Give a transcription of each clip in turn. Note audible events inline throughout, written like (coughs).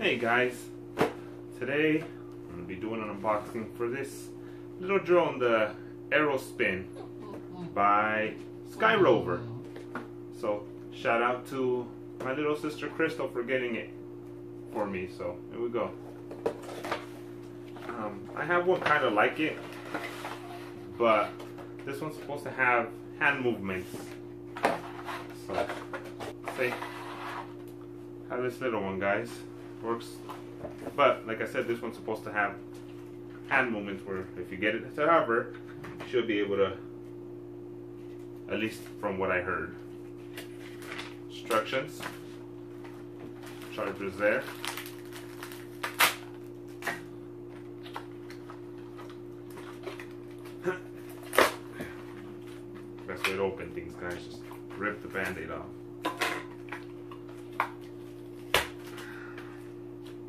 Hey guys, today I'm going to be doing an unboxing for this little drone, the Aerospin by Sky Rover. So shout out to my little sister Crystal for getting it for me. So here we go. Um, I have one kind of like it, but this one's supposed to have hand movements. So say have this little one, guys. Works, but like I said, this one's supposed to have hand movements where if you get it to hover, you should be able to, at least from what I heard. Instructions. Chargers there. (coughs) Best way to open things, guys. Just rip the band-aid off.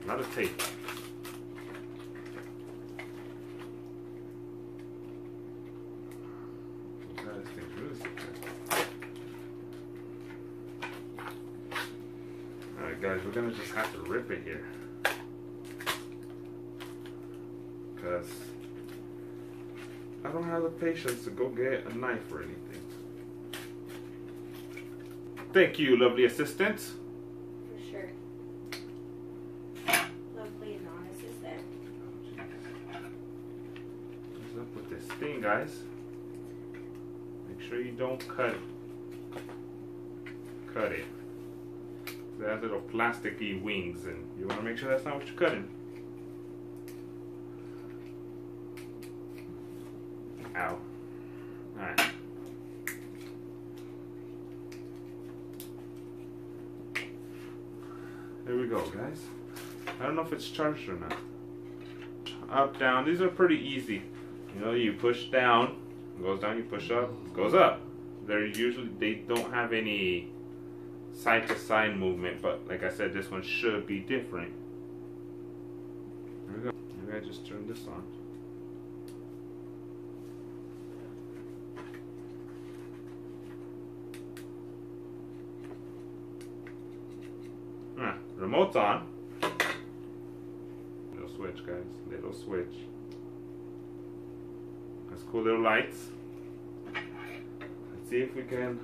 Not a tape. Alright guys, we're gonna just have to rip it here. Cause I don't have the patience to go get a knife or anything. Thank you, lovely assistant. For sure. Lovely and honest is there. What's up with this thing, guys? Make sure you don't cut it. Cut it. It has little plasticky wings, and you want to make sure that's not what you're cutting. Ow. Alright. There we go, guys. I don't know if it's charged or not. Up, down. These are pretty easy. You know, you push down, goes down, you push up, goes up. They're usually, they don't have any side to side movement, but like I said, this one should be different. There we go. Maybe I just turn this on. Ah, remote's on. Little switch, guys. Little switch. Cool little lights. Let's see if we can.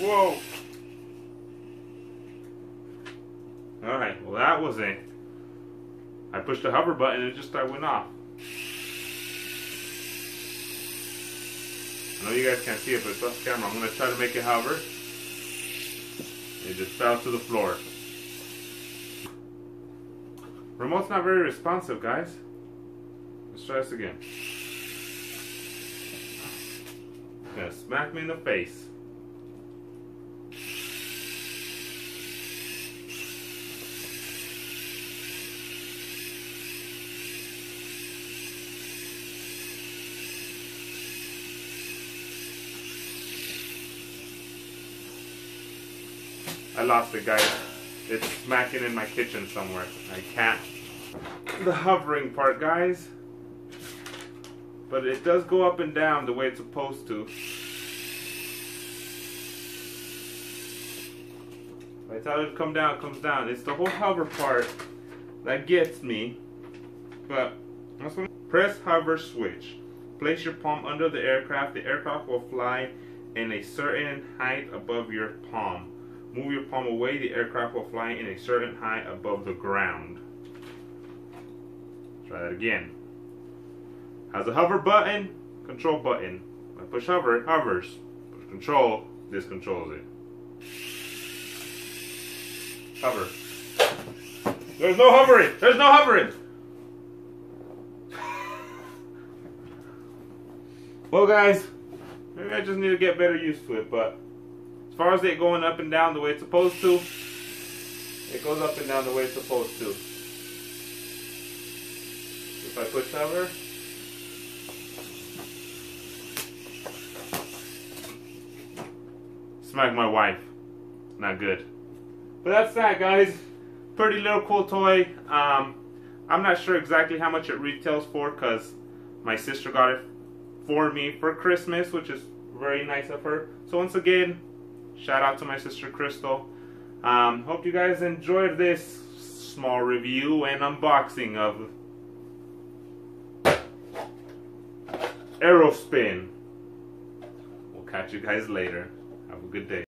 Whoa! Alright, well that was it. I pushed the hover button and it just started went off. I know you guys can't see it, but it's off camera. I'm going to try to make it hover. It just fell to the floor. Remote's not very responsive, guys. Let's try this again. Gonna smack me in the face. I lost it, guys. It's smacking in my kitchen somewhere. I can't. The hovering part, guys. But it does go up and down the way it's supposed to. I thought it'd come down, comes down. It's the whole hover part that gets me. But press hover switch. Place your palm under the aircraft. The aircraft will fly in a certain height above your palm. Move your palm away, the aircraft will fly in a certain height above the ground. Try that again. Has a hover button, control button. I push hover, it hovers. Push control, this controls it. Hover. There's no hovering! There's no hovering! (laughs) well guys, maybe I just need to get better used to it, but far as it going up and down the way it's supposed to, it goes up and down the way it's supposed to. If I push hover, smack my wife. Not good. But that's that, guys. Pretty little cool toy. Um, I'm not sure exactly how much it retails for because my sister got it for me for Christmas, which is very nice of her. So once again, shout out to my sister Crystal. Um, hope you guys enjoyed this small review and unboxing of Aerospin. We'll catch you guys later. Have a good day.